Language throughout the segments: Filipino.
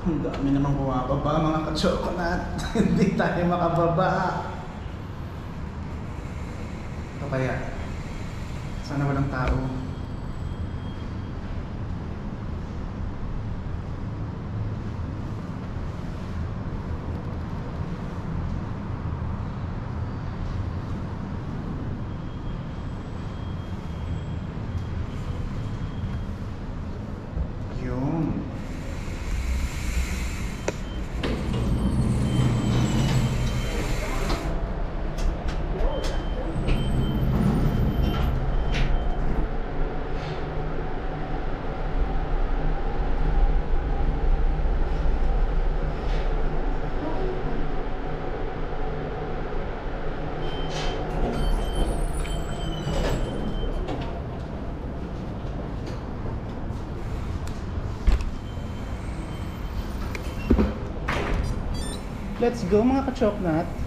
dami namang bumababa mga ka-chocolate. Hindi tayo makababa. Ito kaya. Sana walang tao. Yun. Let's go mga ka-choknat.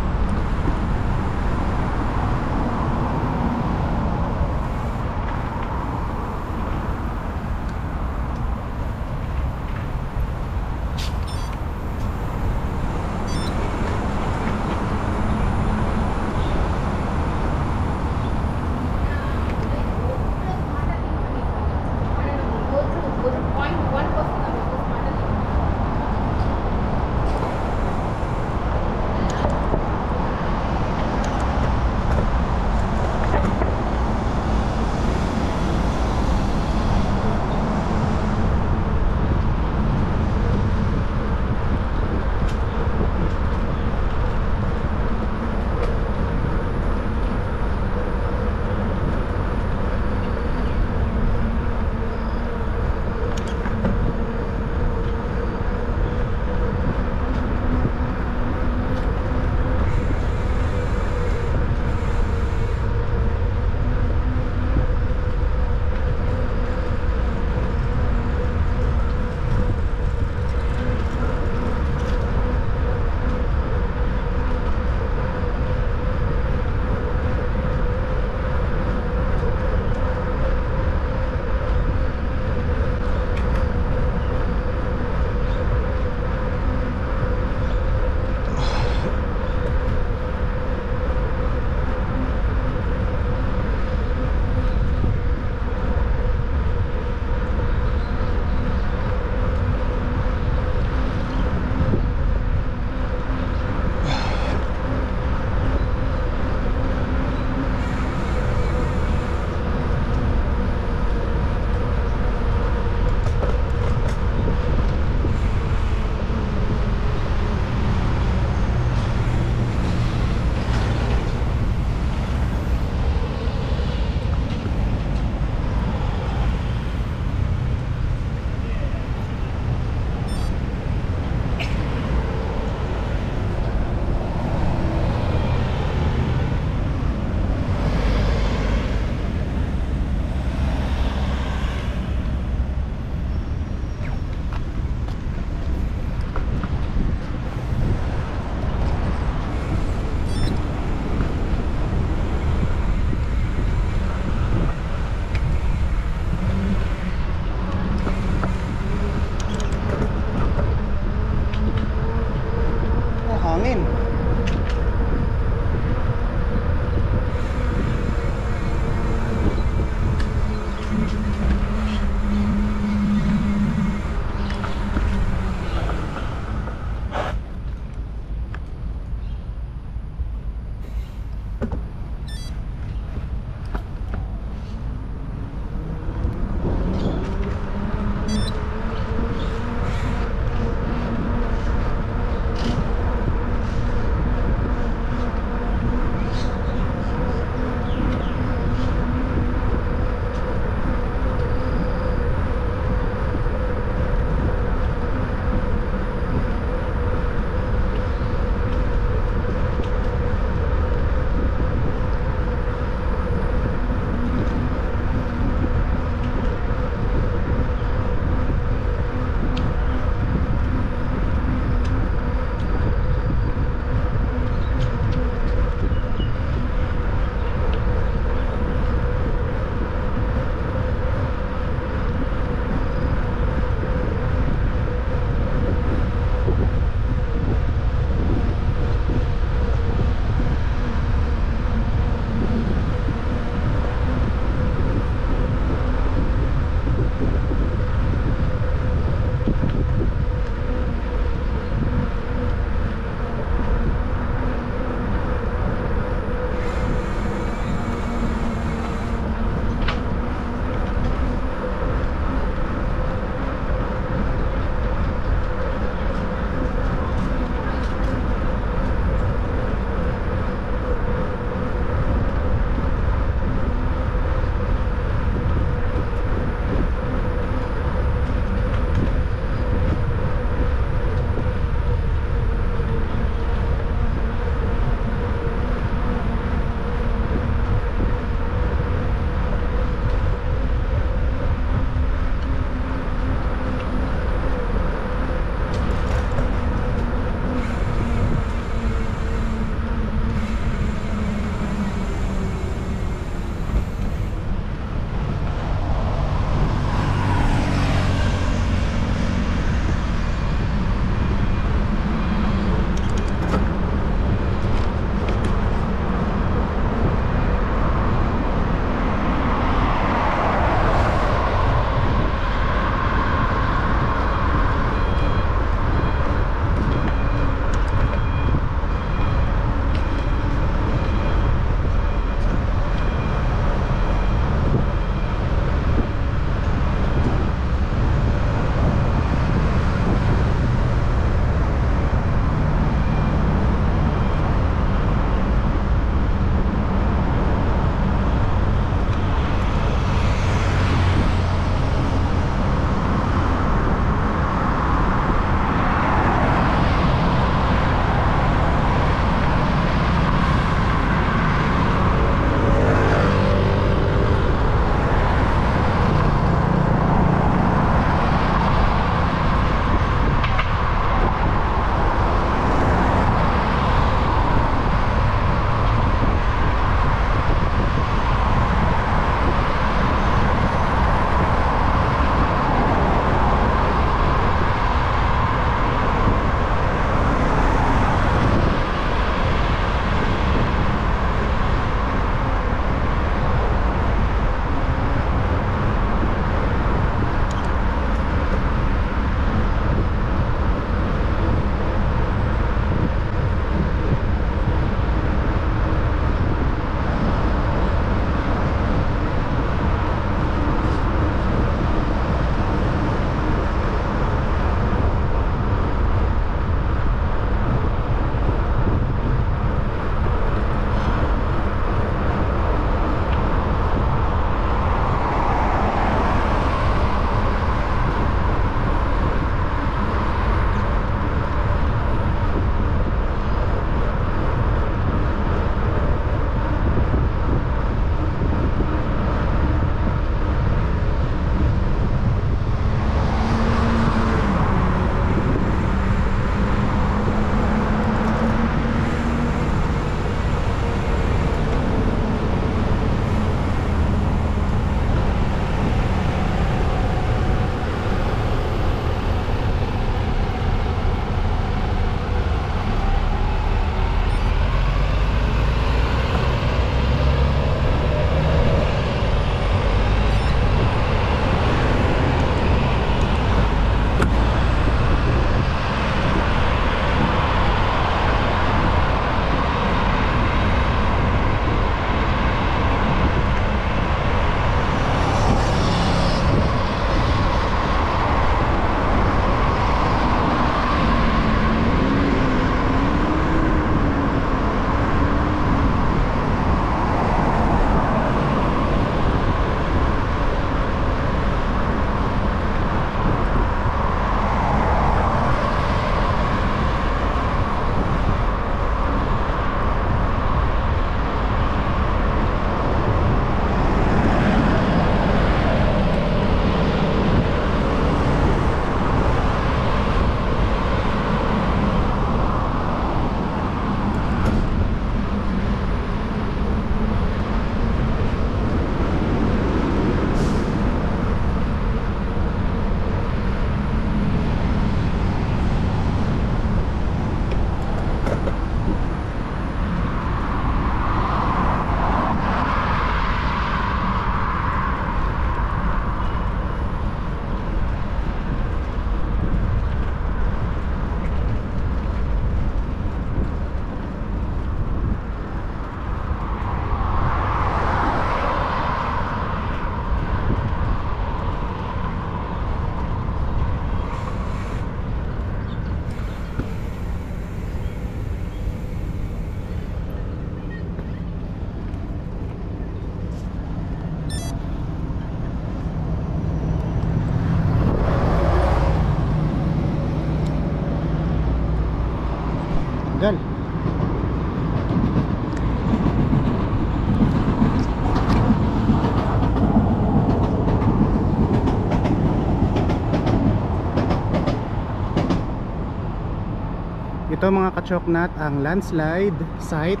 Ito mga kachoknat ang landslide site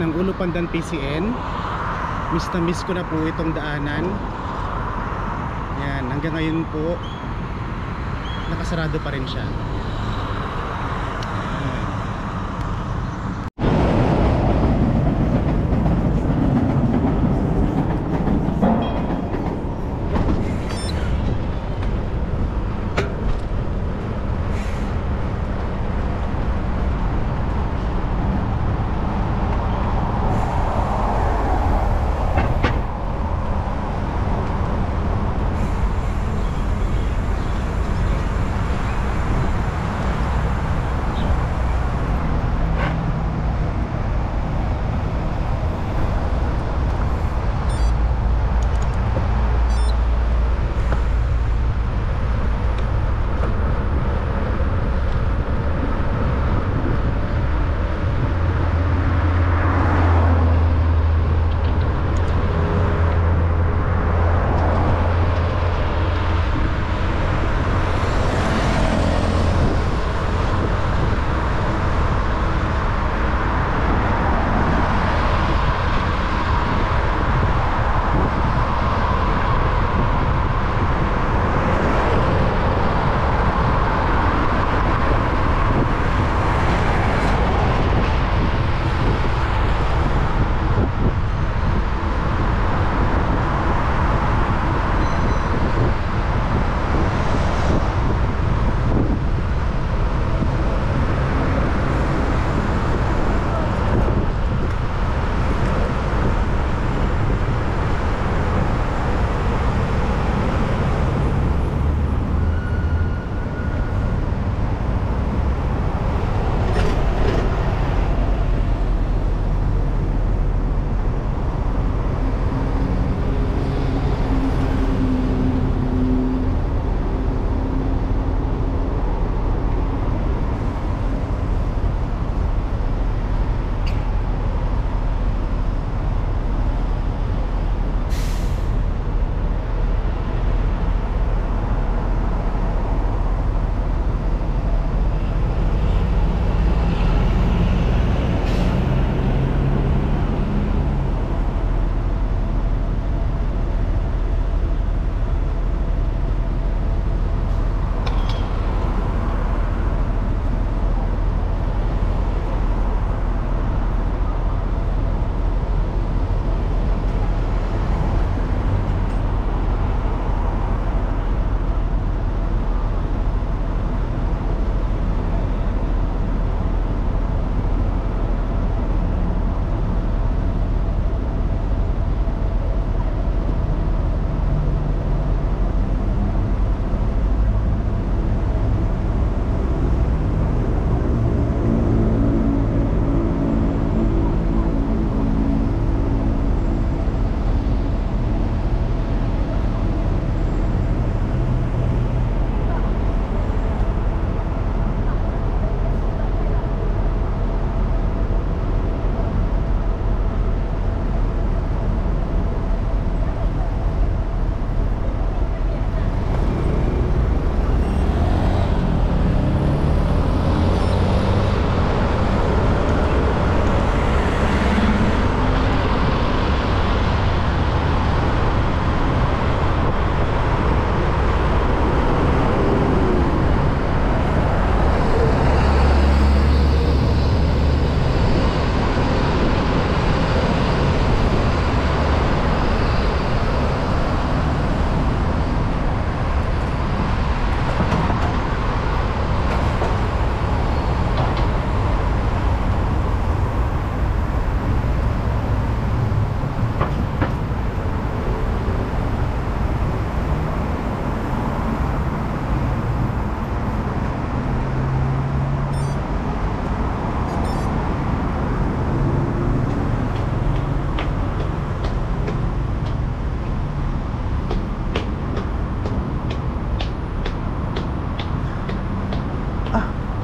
ng Ulo Pandan PCN. Miss na miss ko na po itong daanan. Yan, hanggang ngayon po nakasarado pa rin siya.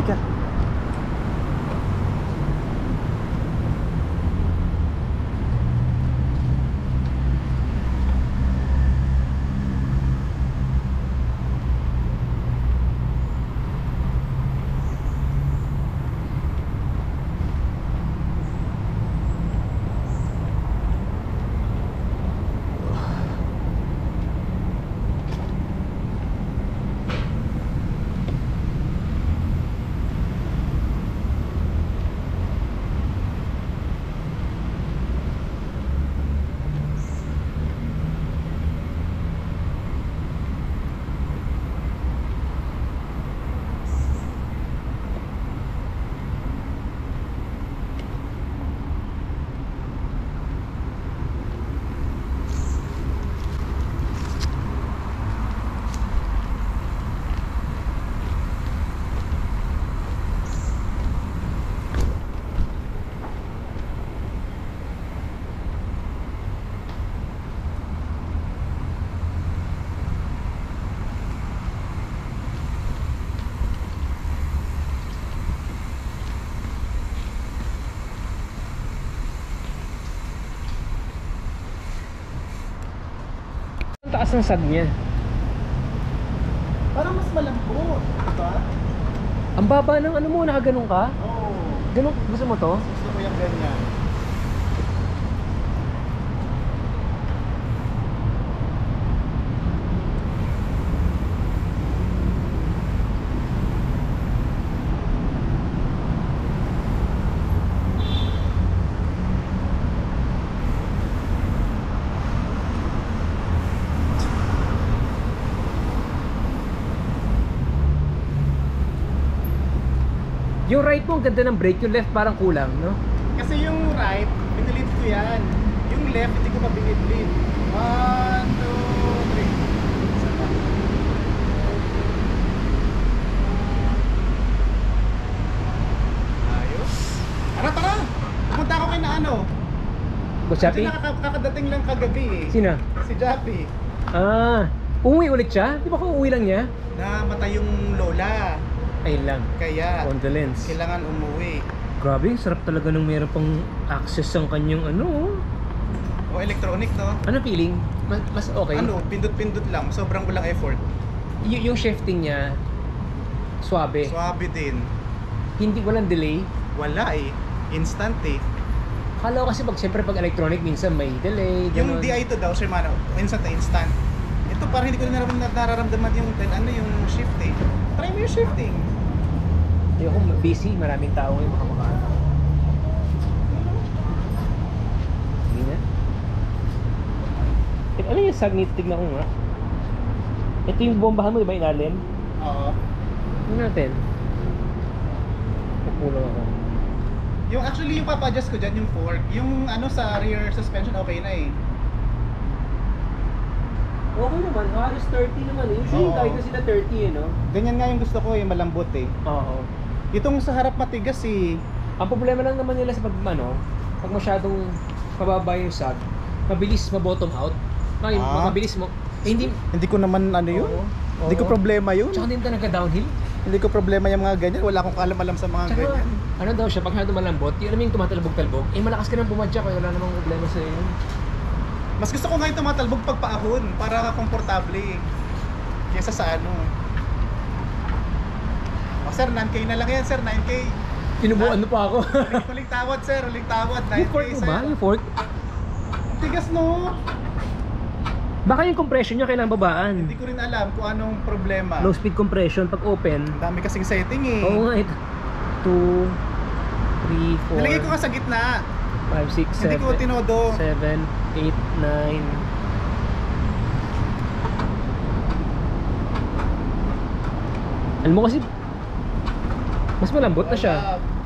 Okay. Lakas ng sag niya. Parang mas malambot, diba? Ang baba ng ano mo, nakaganon ka? Oo. Ganun, gusto mo to? Gusto ko yung ganyan. Yung right mo, ang ganda ng brake. Yung left parang kulang, no? Kasi yung right, binilid ko yan. Yung left, hindi ko pa binilid. One, two, three. Ayos. Tara, tara! Pumunta ako kay na ano. Kasi nakaka- kakadating lang kagabi eh. Sino? Si Jappy. Ah, umuwi ulit siya? Di ba kung uwi lang niya? Namatay yung lola. Ayun lang. Kaya Condolence. kailangan umuwi. Grabe, sarap talaga nung meron pang access ang kanyang ano. oh. O electronic no? Ano feeling? Mas, mas okay? Ano, pindot-pindot lang. Sobrang walang effort. Y- yung shifting niya, suabe. Swabe din. Hindi, walang delay. Wala eh. Instant eh. Kala ko kasi pag siyempre pag electronic minsan may delay. Yung ganun. DI to daw, Sir Mano, instant na instant. Ito parang hindi ko na nararamdaman yung ano yung shift eh. Try mo yung shifting. Ako busy, maraming tao ngayon baka makaano. Hindi na. Eh, ano yung sag nito? Tignan ko nga. Ito yung bombahan mo, di ba ilalim? Oo. Ano natin? Pupulong ako. Yung actually yung papa-adjust ko dyan yung fork. Yung ano sa rear suspension okay na eh. Okay naman, halos 30 naman eh. Usually Oo. kahit na sila 30 eh, no? Ganyan nga yung gusto ko yung malambot eh. Oo. Itong sa harap matigas eh. Ang problema lang naman nila sa pag, ano, pag masyadong mababa yung sag, mabilis ma-bottom out. Ay, Ah. mabilis mo. Eh, hindi, Hindi ko naman ano yun. Oo. Hindi ko Oo. problema yun. Tsaka hindi na nagka-downhill. Hindi ko problema yung mga ganyan. Wala akong kaalam-alam sa mga Tsaka, ganyan. ano daw siya, pag masyado malambot, yun mo yung tumatalbog-talbog, eh malakas ka nang pumadya kaya wala namang problema sa iyo. Mas gusto ko nga yung tumatalbog pag paahon para komportable. Kesa sa ano. Sir, 9K na lang yan sir, 9K. Tinubuan mo pa ako. Huling, huling tawad sir, huling tawad, 9K yung fork mo sir. ba? Yung fork? Tigas no. Baka yung compression niya kailangan babaan. Hindi ko rin alam kung anong problema. Low speed compression pag open. Ang dami kasing setting eh. Oo nga ito. 2, 3, 4, Nilagay ko nga sa gitna. 5, 6, 7, Hindi ko tinodo. 7, 8, 9. Alam mo kasi, mas malambot na siya.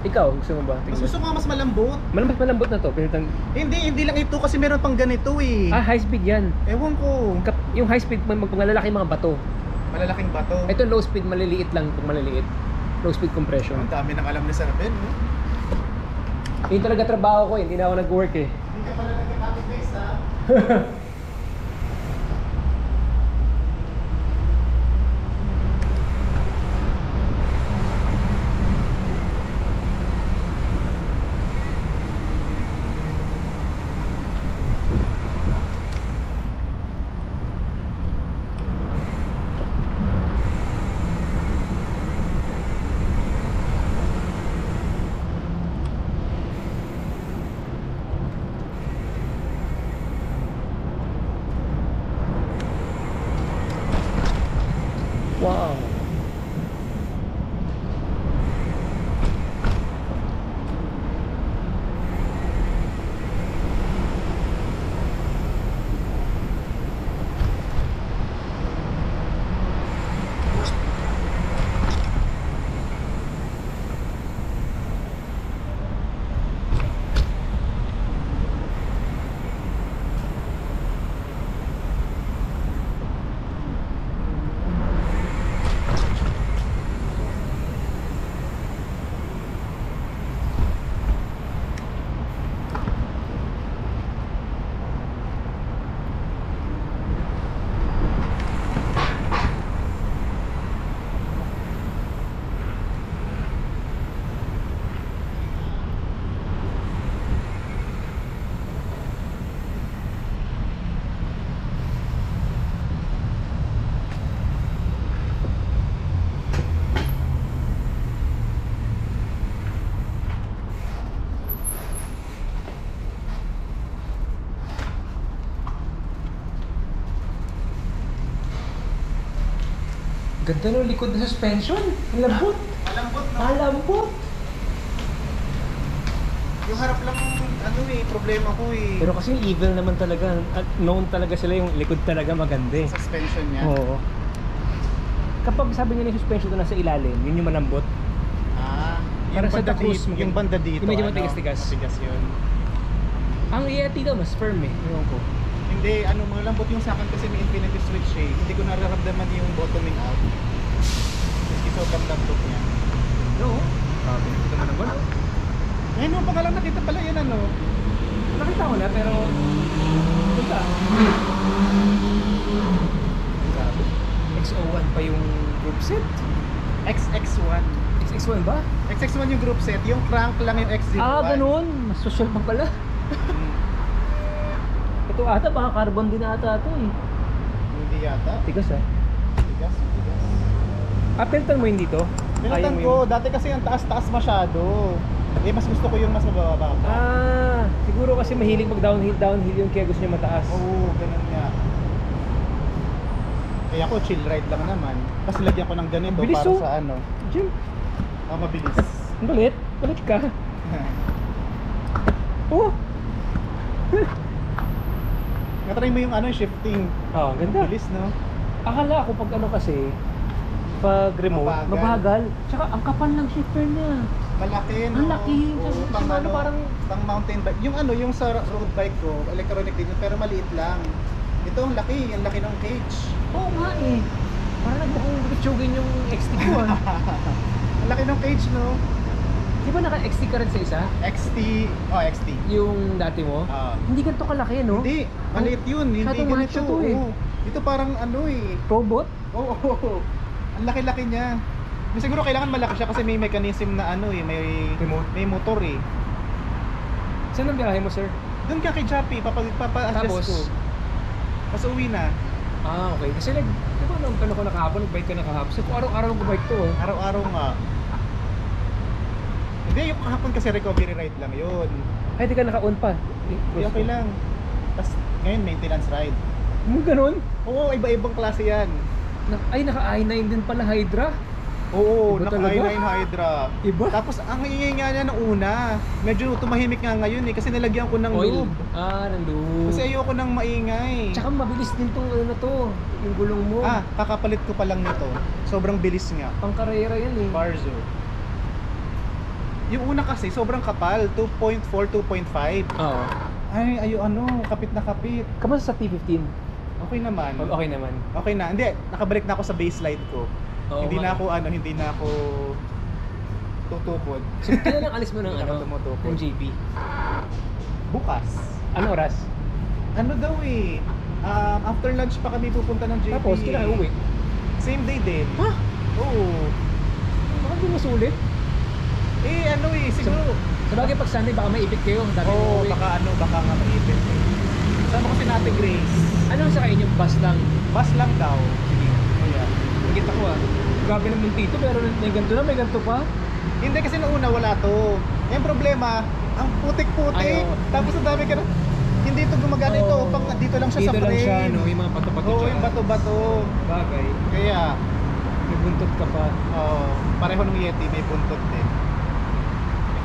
Ikaw, gusto mo ba? Mas gusto ko nga mas malambot. Mal- mas malambot na to. Pero tang, Hindi, hindi lang ito kasi meron pang ganito eh. ah, high speed yan. Ewan ko. Yung kap- Yung high speed, may magpalalaki mga bato. Malalaking bato. Ito low speed, maliliit lang pag maliliit. Low speed compression. Ang dami nang alam ni Sir Ben. No? Yun talaga trabaho ko eh, hindi na ako nag-work eh. Hindi ka pala nagka-copy paste ha. Ganda ng likod na suspension. Ang lambot. Malambot Ang lambot. Yung harap lang, ano eh, problema ko eh. Pero kasi evil naman talaga. At known talaga sila yung likod talaga maganda eh. suspension niya. Oo. Kapag sabi nila yung suspension na nasa ilalim, yun yung malambot. Ah, Para yung sa dito, maganda. yung banda dito. Yung medyo ano, matigas-tigas. Matigas yun. Ang Yeti daw, mas firm eh. Ewan ko. Hindi, ano, malambot yung sa akin kasi may infinity switch eh. Hindi ko nararamdaman yung bottoming out. Kasi sobrang lambot niya. No. Sabi, ito na naman. oh. Ngayon mo pa nga lang nakita pala yan ano. Nakita ko na, pero... Punta. Grabe. XO1 pa yung group set. XX1. XX1 ba? XX1 yung group set, yung crank lang yung X01. Ah, ganun. Mas social pa pala. Ito ata, baka carbon din ata ito eh. Hindi yata. Tigas ah. Tigas, tigas. Ah, pintan mo yun dito? Ayaw Pinatan mo ko, yun? dati kasi ang taas-taas masyado. Eh, mas gusto ko yung mas mababa pa. Ah, siguro kasi mahilig mag downhill, downhill yung kaya gusto niya mataas. Oo, ganun nga. Kaya ako chill ride lang naman. Kasi lagyan ko ng ganito Bilis, para oh. sa ano, Jim, ah, mabilis. ang balit. Balit ka. Oh! Natry mo yung ano, shifting. Oh, ganda. Bilis, no? Akala ko pag ano kasi, pag remote, Mabagal. mabagal. Tsaka ang kapal ng shifter niya. Malaki, no? Ang laki. Oo, pang ano, ano, parang- pang mountain bike. Yung ano, yung sa road bike ko, electronic din, pero maliit lang. Ito ang laki, ang laki ng cage. Oo nga eh. Parang nagmukhang bitsugin yung XT ko ah. ang laki ng cage, no? Di ba naka-XT ka rin sa isa? XT, oh XT. Yung dati mo? Ah. Hindi ganito kalaki, no? Hindi, maliit yun. Hindi Masyadong ganito. to eh. oo. Ito parang ano eh. Robot? Oo, oo, oo. Ang laki-laki niya. Siguro kailangan malaki siya kasi may mechanism na ano eh, may Remote. may motor eh. Saan ang biyahe mo, sir? Doon ka kay Chappie, papa papa-adjust Tapos? ko. Tapos uwi na. Ah, okay. Kasi nag, di ba nung ano ko nakahapon, nag-bike ka nakahapon. So, kung araw-araw mag-bike to, oh. Araw-araw nga. Hindi, yung kahapon kasi recovery ride lang yun. Ay, di ka naka-on pa. Hindi, okay lang. Tapos ngayon maintenance ride. Mo ganun? Oo, iba-ibang klase yan. Na- ay, naka-i9 din pala Hydra. Oo, Iba naka talaga? i9 Hydra. Iba? Tapos ang ingay nga niya nung una, medyo tumahimik nga ngayon eh kasi nilagyan ko ng Oil. lube. Ah, ng lube. Kasi ayoko nang maingay. Tsaka mabilis din tong ano to, yung gulong mo. Ah, kakapalit ko pa lang nito. Sobrang bilis nga. Pang karera yan eh. Barzo. Yung una kasi sobrang kapal, 2.4, 2.5. Oo. Ay, ayo ano, kapit na kapit. Kamusta sa T15? Okay naman. Okay naman. Okay na. Hindi, nakabalik na ako sa baseline ko. Oo hindi na ako ano, hindi na ako tutukod. So, kailan ang alis mo ng Hindi ano? ako tumutukod. Ng JP? Bukas. Ano oras? Ano daw eh, um, after lunch pa kami pupunta ng JP. Tapos, kailan uwi? Same day din. Ha? Oo. Baka di mo sulit? Eh ano eh, siguro. Sa bagay pag Sunday, baka maipit kayo. Ang dami Oo, oh, baka ano, baka nga maipit. Sama ko si Nate Grace. Ano sa yung bus lang? Bus lang daw. Sige. Ayan. Nakita ko ah. Grabe naman dito, pero may ganito na, may ganito pa. Hindi kasi nung una wala to. Yung problema, ang putik-putik. Oo. Tapos ang dami ka na. Hindi ito gumagana ito. Oo. Pang dito lang siya dito sa frame. lang siya, no? Yung mga bato-bato Oo, siya. yung bato-bato. Bagay. Kaya, May buntot ka pa. oo, pareho ng Yeti may buntot din.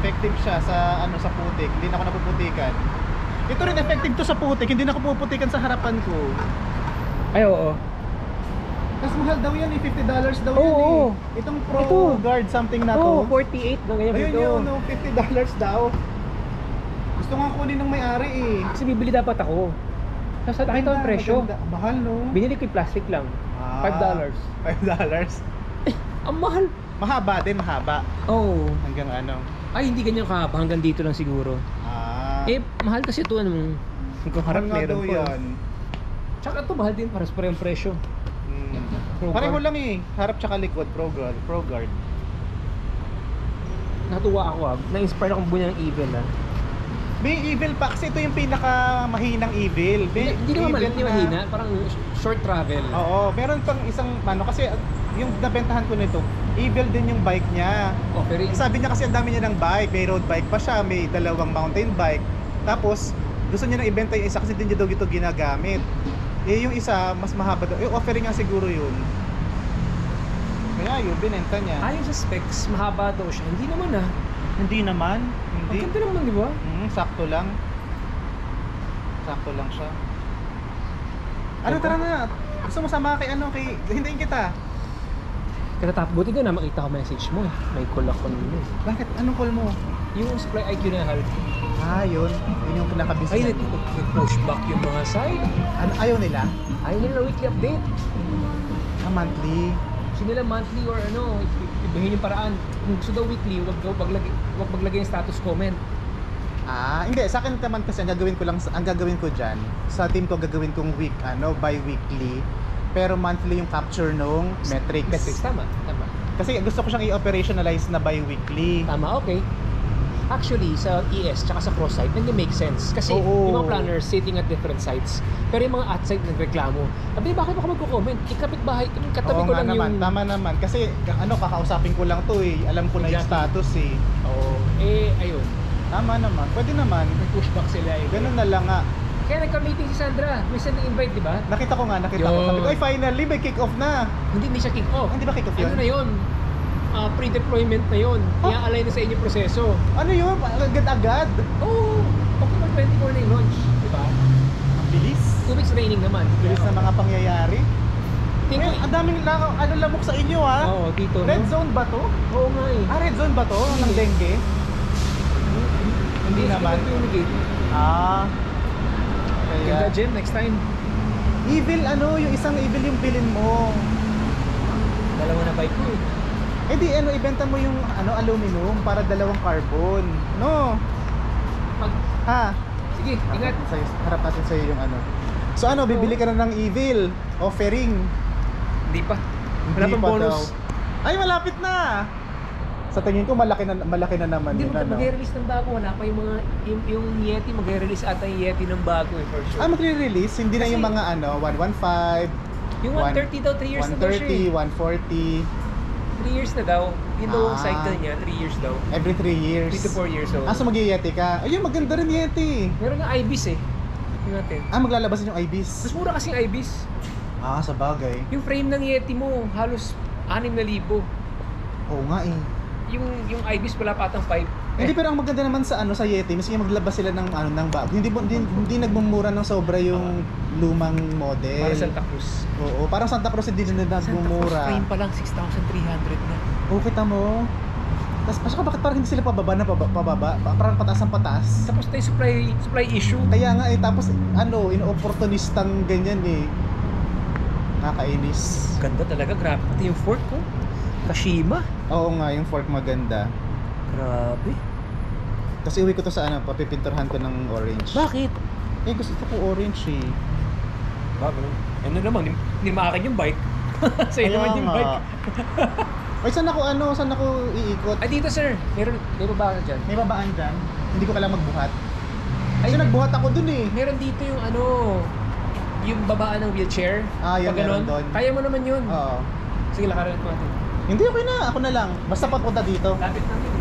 Effective siya sa ano sa putik. Hindi na ako napuputikan. Ito rin effective to sa putik. Hindi na ako puputikan sa harapan ko. Ay, oo. Tapos mahal daw yan eh. $50 daw Oo, yan oo. eh. Itong Pro Ito. Guard something na Oo, to. 48 na ganyan Ayun yun, no, $50 daw. Gusto nga kunin ng may-ari eh. Kasi bibili dapat ako. Tapos nakita ko ang Maganda, presyo. maganda. Mahal no? Binili ko yung plastic lang. Ah, $5. $5. Ang mahal. Mahaba din, mahaba. Oo. Hanggang ano. Ay, hindi ganyan kahaba. Hanggang dito lang siguro. Ah. Eh, mahal kasi ito. Ano, kung harap nga meron pa. yan. Tsaka ito mahal din. Paras pa rin ang presyo. Hmm. Pro Pareho lang eh. Harap tsaka likod, Pro Guard. Pro Guard. Natuwa ako ah. Na-inspire akong bumili ng Evil ah. May evil pa kasi ito yung pinaka mahinang evil. May Hindi naman evil mali, hindi na- mahina. Parang short travel. Oo, meron pang isang ano kasi yung nabentahan ko nito, evil din yung bike niya. Offering. Sabi niya kasi ang dami niya ng bike, may road bike pa siya, may dalawang mountain bike. Tapos gusto niya na ibenta yung isa kasi hindi niya daw ito ginagamit. Eh yung isa mas mahaba daw. Yung offering nga siguro yun. Kaya yun, binenta niya. Ayon sa specs, mahaba daw siya. Hindi naman ah. Hindi naman. Ang Hindi. ganda naman, di ba? Mm, sakto lang. Sakto lang siya. Ano, Diba? tara na. Gusto mo sama kay ano, kay... Hintayin kita. Katatap, buti nga na makita ko message mo eh. May call ako nun eh. Bakit? Anong call mo? Yung supply IQ na hal. Ah, yun. Yun yung pinaka-business. Ay, nag-push back yung mga site. Ano, ayaw nila? Ayaw nila weekly update. Ah, monthly. Gusto nila monthly or ano, ibahin yung paraan. Kung gusto daw weekly, wag, wag, maglagay, wag maglagay ng status comment. Ah, hindi. Sa akin naman kasi ang gagawin ko lang, ang gagawin ko dyan, sa team ko gagawin kong week, ano, bi-weekly. Pero monthly yung capture nung metrics. Metrics, tama, tama. Kasi gusto ko siyang i-operationalize na bi-weekly. Tama, okay. Actually, sa ES tsaka sa cross-site, nag-make sense. Kasi Oo. yung mga planners sitting at different sites. Pero yung mga at-site nagreklamo. Sabi, bakit ako magko-comment? Ikapit bahay, katabi Oo ko nga lang naman, yung... tama naman. Kasi ano, kakausapin ko lang to eh. Alam ko na yung Exactly. status eh. Oo. Eh, ayun. Tama naman. Pwede naman. May pushback sila eh. Ganun na lang nga. Kaya nagka-meeting si Sandra. May send invite, di ba? Nakita ko nga, nakita ko. Sabi ko, ay finally, may kick-off na. Hindi, hindi siya kick-off. Hindi ba kick-off yun? Ano na yun? Ah, pre-deployment na yun. Oh. I-align na sa inyo proseso. Ano yun? Agad-agad. Oo. Oh, October 24 na yung launch. Di ba? Ang bilis. Two weeks training naman. Bilis na mga pangyayari. Think Ngayon, ang daming lang, ano lamok sa inyo ha? Oo, dito. Red no? zone ba to? Oo nga eh. Ah, red zone ba to? Ng Hindi. dengue? Hindi naman. Fumigate. Ah. Ganda, Kaya, Jen. Next time. evil ano, yung isang evil yung bilin mo. Dalawa na bike ko eh. Eh di ano, ibenta mo yung ano aluminum para dalawang carbon. No? Pag... Ha? Sige, ingat. Harap sa'yo, harap natin sa'yo yung ano. So ano, bibili ka na ng evil. Offering. Hindi pa. Wala Hindi pang pa bonus. daw. Ay, malapit na! Sa tingin ko, malaki na, malaki na naman Hindi yun. Ano? mag-release ng bago. Wala pa yung mga... Yung, yung Yeti, mag-release ata yung Yeti ng bago eh, for sure. Ah, magre-release? Hindi na Kasi- yung mga ano, 115, yung one- 130 daw, 3 years na daw siya eh. 130, 140, 3 years na daw. Yun daw ang Ah. cycle niya, 3 years daw. every 3 years. 3 to 4 years old. Ah, so mag-yeti ka. Ayun, maganda rin yeti. Meron nga IBIS eh. Yung natin. Ah, maglalabas din yung IBIS. Mas mura kasi yung IBIS. Ah, sa bagay. Yung frame ng Yeti mo, halos 6,000. Oo nga eh. Yung yung IBIS wala pa atang 5. Hindi pero ang maganda naman sa ano sa Yeti, maski maglabas sila ng ano ng bago. Hindi hindi, hindi nagmumura ng sobra yung lumang model. Para Santa Cruz. Oo, parang Santa Cruz hindi na nagmumura. frame pa lang 6,300 na. Oo, kita mo. Tapos pasok bakit parang hindi sila pababa na pababa, pababa? Pa- parang pataas ang pataas. Tapos tayo supply supply issue. Kaya nga eh, tapos ano, ino-opportunistang ganyan eh. Nakakainis. Ganda talaga, grabe. Pati yung fork ko. Kashima. Oo nga, yung fork maganda. Grabe. Kasi uwi ko to sa ano, papipinturhan ko ng orange. Bakit? Eh, gusto ko orange eh. Bago. Ano naman, maakin yung bike. Sa'yo Kaya naman yung nga. bike. Ay, saan ako ano, saan ako iikot? Ay, dito sir. Meron, meron ba dyan? May babaan dyan? Hindi ko kailangan magbuhat. Ay, Kasi nagbuhat ako dun eh. Meron dito yung ano, yung babaan ng wheelchair. Ah, yun, Pag meron doon. Kaya mo naman yun. Oo. Sige, lakarin mo natin. Hindi, okay na. Ako na lang. Basta papunta dito. Lapit natin.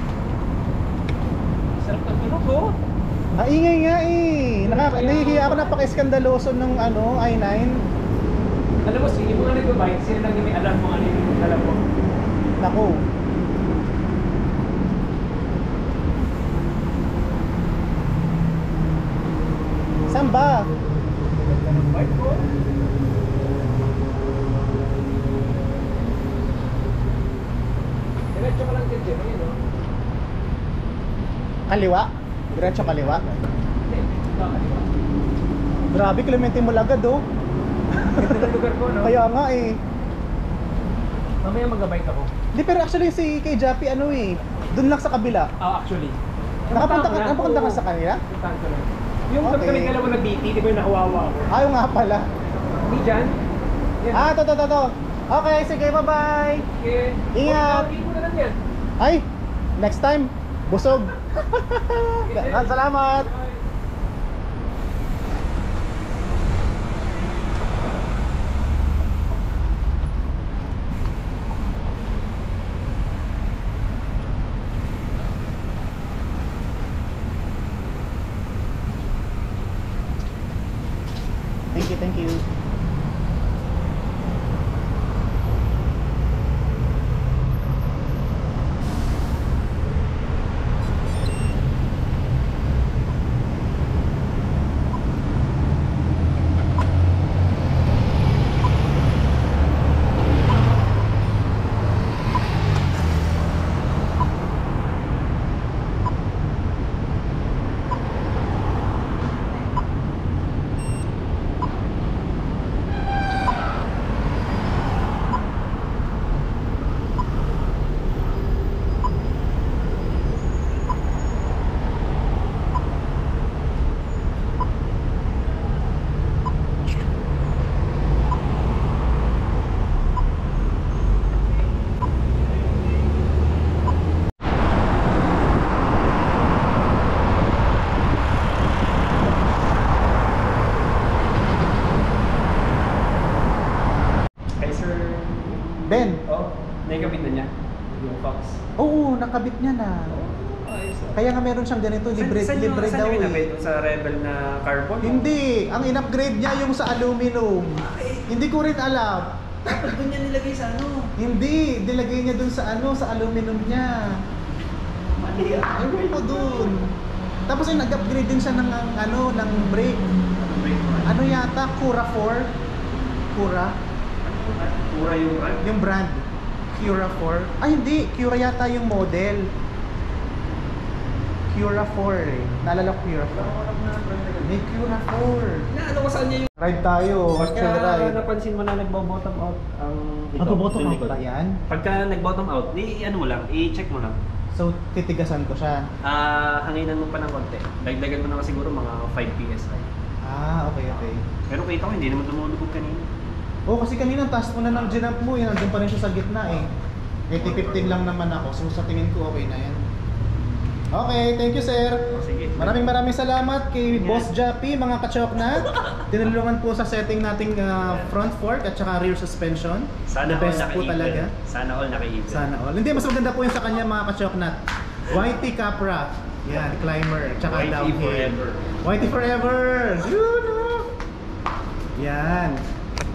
Sarap ng tulog ko. Ah, ingay nga eh. Kaya- nahihiya ako napaka-eskandaloso ng ano, I-9. Alam mo, sige, mga nag-bike, sila lang may alam mo ano yung alam mo. Nako. Saan ba? Bike ko. Diretso ka lang dyan, Jem. Ayun, oh. Kaliwa? Diretso kaliwa? Grabe, Clemente Malagad oh. Ganda ng lugar ko, no? Kaya nga eh. Mamaya mag-bike ako. Hindi, pero actually si kay Jappy ano eh. Doon lang sa kabila. Ah, actually. Nakapunta ka, na. nakapunta ka sa kanila? Puntahan ko lang. Yung Okay. kami dalawa na BT, di ba yung nakawawa ako? Ayaw nga pala. Hindi dyan. Yan. Ah, to, to, to, to. Okay, sige, bye-bye. Okay. Ingat. Mo na lang yan. Ay, next time, busog. Salamat. Thank you, thank you. Kaya nga meron siyang ganito, libre, saan libre yung- daw saan yung eh. Sa Rebel na carbon? Hindi, ang in-upgrade niya yung sa aluminum. Hindi ko rin alam. Dapat doon niya nilagay sa ano? Hindi, nilagay niya dun sa ano, sa aluminum niya. Mali ah. Ayun ko dun. Tapos yung nag-upgrade din siya ng ng- ano, ng brake. Ano yata, Cura 4? Cura? Pura yung brand. Yung brand. Cura 4? Ay hindi, Cura yata yung model. Cura 4 eh. Naalala ko Cura 4. Hindi, Cura 4. Na ano ko saan niya yung... Ride tayo, virtual Pagka ride. napansin mo na nagbo-bottom out ang ito. Ano bottom yung out likod. ba yan? Pagka nag-bottom out, ni ano mo lang, i-check mo lang. So, titigasan ko siya. Ah, hanginan mo pa ng konti. Dagdagan mo na siguro mga 5 PSI. Ah, okay, okay. Pero kita ko hindi naman lumulubog kanina. Oo, kasi kanina taas mo na ng ginamp mo, yan, nandun pa rin siya sa gitna eh. 80-15 lang naman ako, so sa tingin ko okay na yan. Okay, thank you sir. O, sige. Maraming maraming salamat kay Yeah. Boss Jappy, mga kachoknat. Tinulungan po sa setting nating ah, front fork at saka rear suspension. Sana The best all po talaga. Sana all naka-even. Sana all. Hindi, mas maganda po yun sa kanya mga kachoknat. Whitey Capra. Yan, climber. Tsaka Whitey downhill. forever. Whitey forever! Yun! oh. Yan.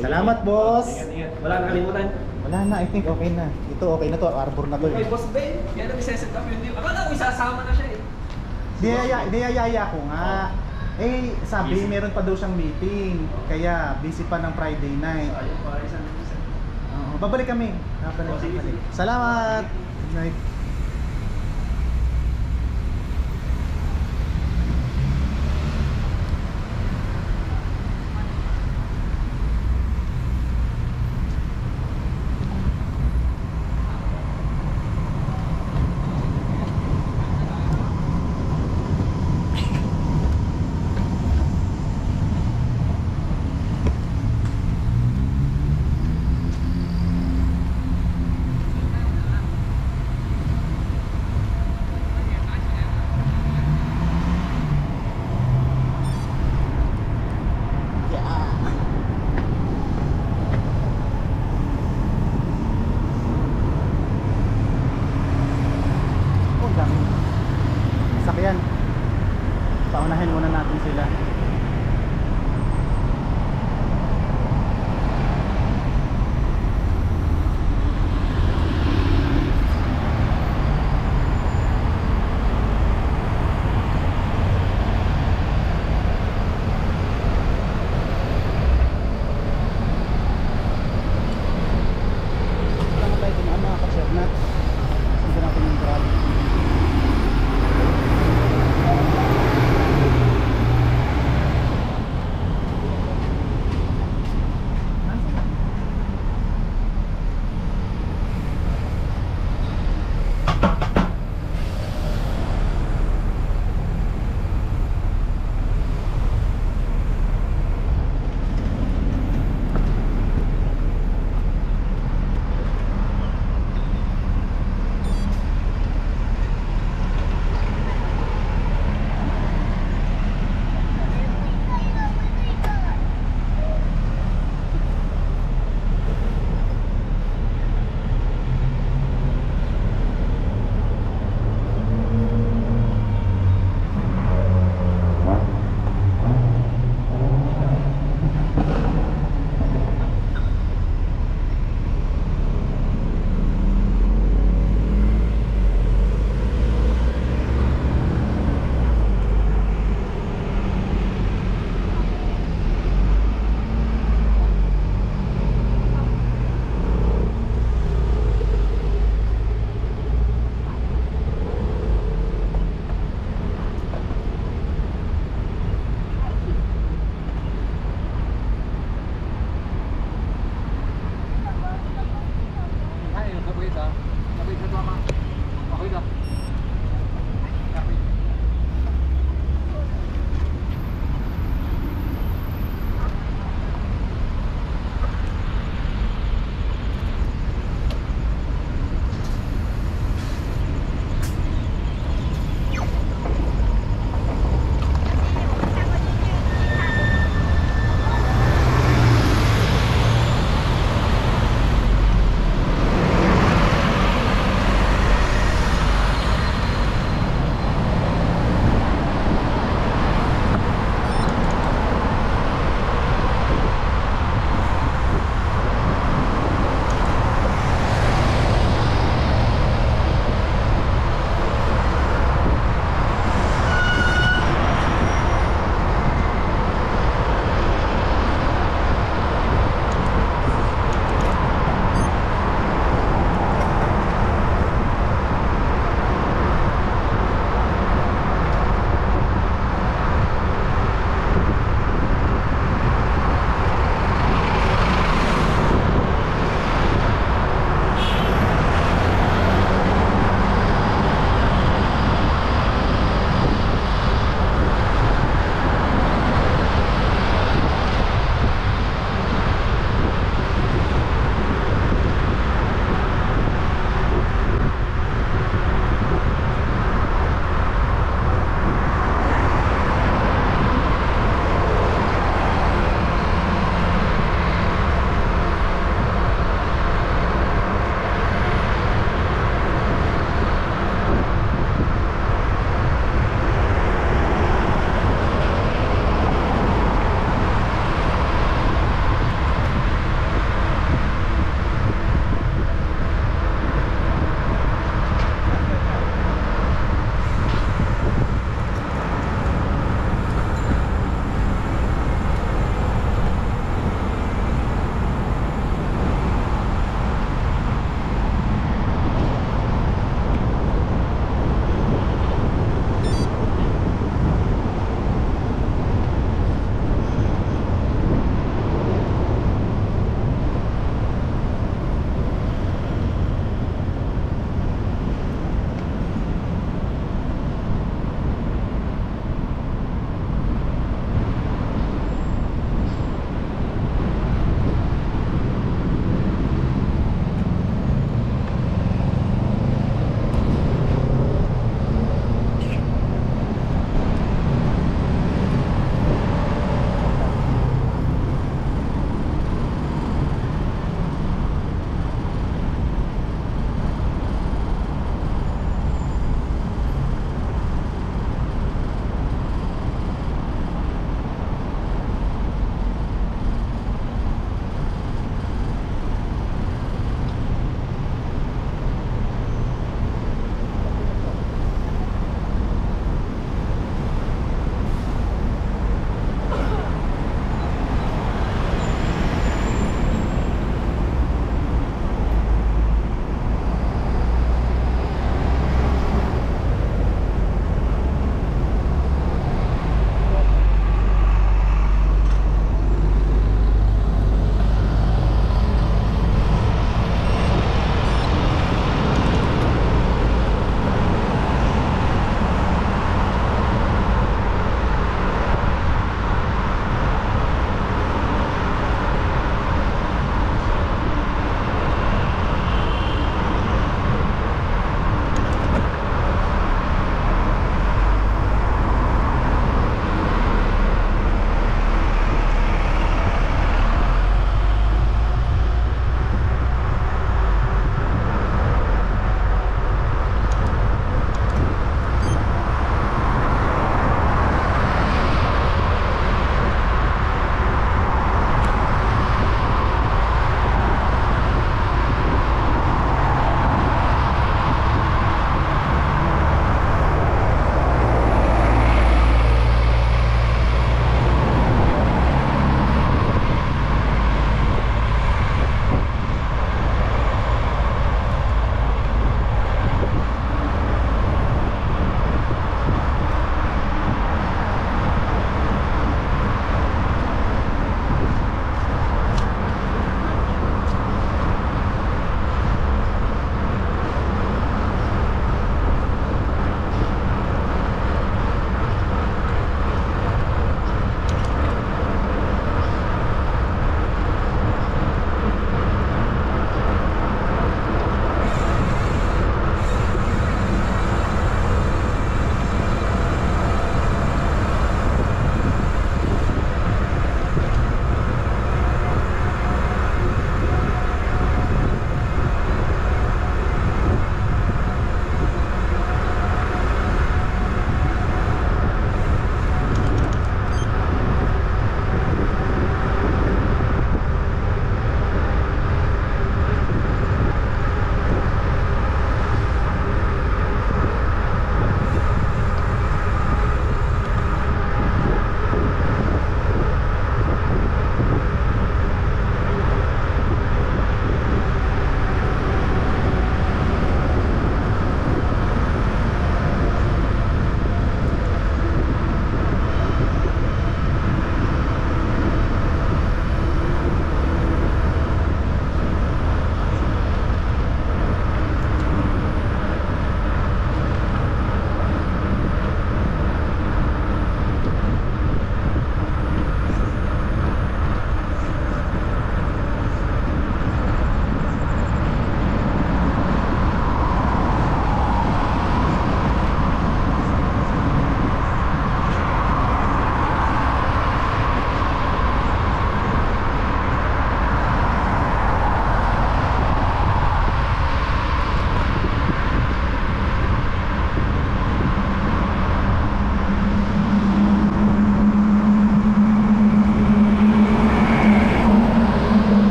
Salamat, boss. Ingat, ingat. Wala kang kalimutan. Wala na, I think okay na. Ito okay na to, arbor na to. Kay Eh. Boss Ben, yan ang isa-set up yun. Akala ko isasama na siya eh. Niyaya, niyayaya ko nga. Eh, sabi, Busy. meron pa daw siyang meeting. Kaya, busy pa ng Friday night. Ayun, para isang isa. Oo, babalik kami. Babalik, Oh, babalik. Salamat! Good night.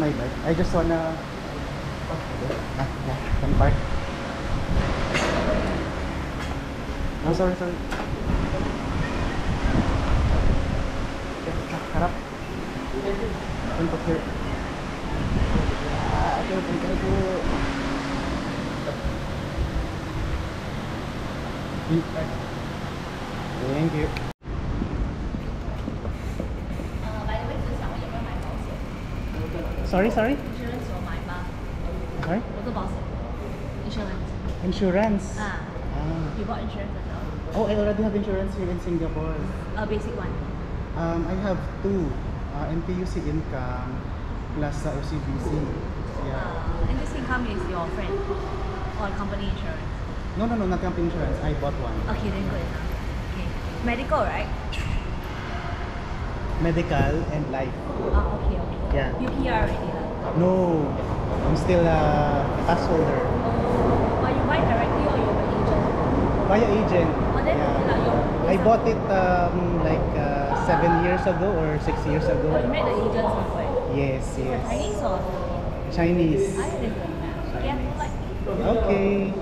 my bike? I just wanna... Ah, yeah, can park. Oh, sorry, sorry. Harap. Untuk here. Ah, aduh, berikan aku. Thank you Sorry, sorry? insurance 我买吗？ Sorry? 我做保险，insurance Insurance. 啊 Ah. you bought insurance as well Oh, I already have insurance here in Singapore. a basic one Um, I have two. Uh, NTUC income plus sa OCBC. Yeah. uh, and this income is your friend or company insurance No, no, no, not company insurance. I bought one. okay then good enough okay medical right Medical and life. ah okay okay Yeah. you PR already lah No, I'm still a pass holder. oh you buy directly or you have an agent Via agent. oh then your I bought it um, like uh, seven years ago or six years ago. oh you met the agents before Yes, yes. Chinese or Chinese. I didn't know yeah like Okay.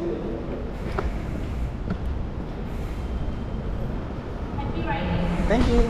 Thank you.